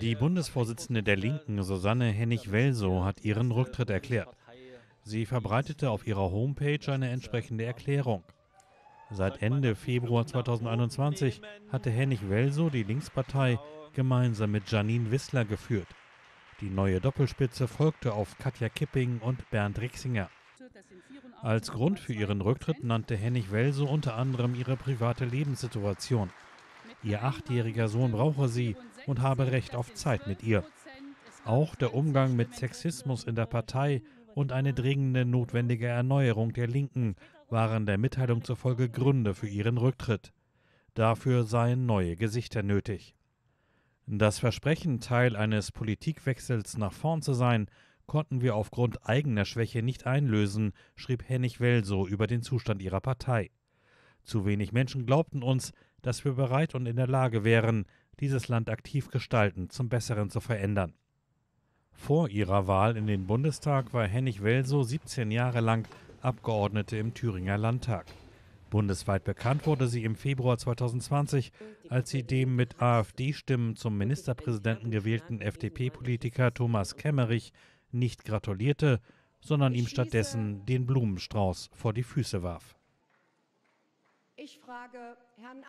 Die Bundesvorsitzende der Linken, Susanne Hennig-Welsow, hat ihren Rücktritt erklärt. Sie verbreitete auf ihrer Homepage eine entsprechende Erklärung. Seit Ende Februar 2021 hatte Hennig-Welsow die Linkspartei gemeinsam mit Janine Wissler geführt. Die neue Doppelspitze folgte auf Katja Kipping und Bernd Rixinger. Als Grund für ihren Rücktritt nannte Hennig-Welsow unter anderem ihre private Lebenssituation. Ihr achtjähriger Sohn brauche sie und habe Recht auf Zeit mit ihr. Auch der Umgang mit Sexismus in der Partei und eine dringende notwendige Erneuerung der Linken waren der Mitteilung zufolge Gründe für ihren Rücktritt. Dafür seien neue Gesichter nötig. Das Versprechen, Teil eines Politikwechsels nach vorn zu sein, konnten wir aufgrund eigener Schwäche nicht einlösen, schrieb Hennig Welsow über den Zustand ihrer Partei. Zu wenig Menschen glaubten uns, dass wir bereit und in der Lage wären, dieses Land aktiv gestalten, zum Besseren zu verändern. Vor ihrer Wahl in den Bundestag war Hennig Welsow 17 Jahre lang Abgeordnete im Thüringer Landtag. Bundesweit bekannt wurde sie im Februar 2020, als sie dem mit AfD-Stimmen zum Ministerpräsidenten gewählten FDP-Politiker Thomas Kemmerich nicht gratulierte, sondern ihm stattdessen den Blumenstrauß vor die Füße warf. Ich frage Herrn